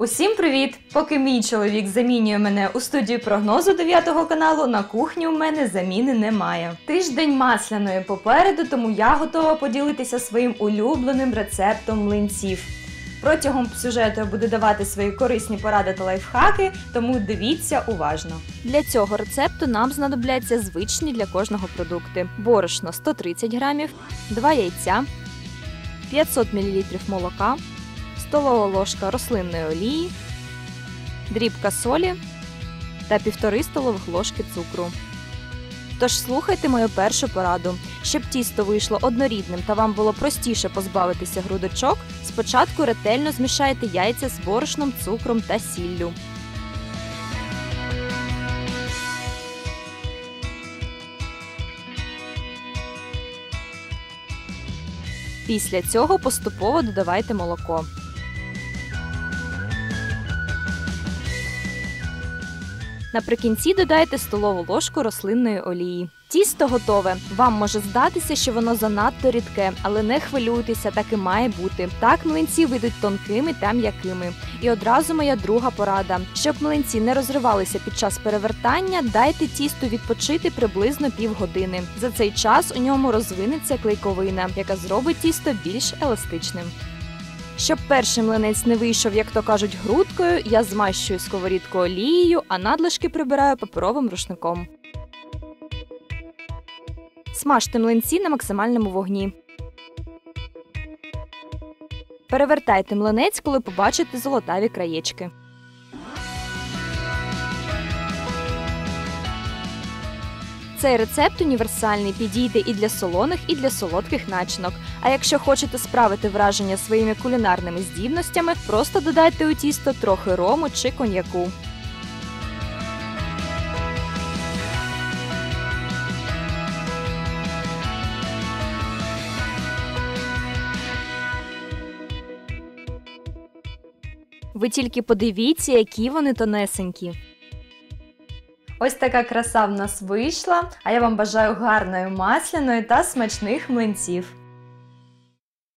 Усім привіт! Поки мій чоловік замінює мене у студію прогнозу 9 каналу, на кухні у мене заміни немає. Тиждень масляної попереду, тому я готова поділитися своїм улюбленим рецептом млинців. Протягом сюжету я буду давати свої корисні поради та лайфхаки, тому дивіться уважно. Для цього рецепту нам знадобляться звичні для кожного продукти: борошно 130 грамів, 2 яйця, 500 мл молока, столова ложка рослинної олії, дрібка солі та 1,5 столових ложки цукру. Тож слухайте мою першу пораду. Щоб тісто вийшло однорідним та вам було простіше позбавитися грудочок, спочатку ретельно змішайте яйця з борошном, цукром та сіллю. Після цього поступово додавайте молоко. Наприкінці додайте столову ложку рослинної олії. Тісто готове. Вам може здатися, що воно занадто рідке, але не хвилюйтеся, так і має бути. Так млинці вийдуть тонкими та м'якими. І одразу моя друга порада: щоб млинці не розривалися під час перевертання, дайте тісту відпочити приблизно півгодини. За цей час у ньому розвинеться клейковина, яка зробить тісто більш еластичним. Щоб перший млинець не вийшов, як то кажуть, грудкою, я змащую сковорідку олією, а надлишки прибираю паперовим рушником. Смажте млинці на максимальному вогні. Перевертайте млинець, коли побачите золотаві краєчки. Цей рецепт універсальний підійде і для солоних, і для солодких начинок. А якщо хочете справити враження своїми кулінарними здібностями, просто додайте у тісто трохи рому чи коньяку. Ви тільки подивіться, які вони тонесенькі. Ось така краса в нас вийшла. А я вам бажаю гарної масляної та смачних млинців.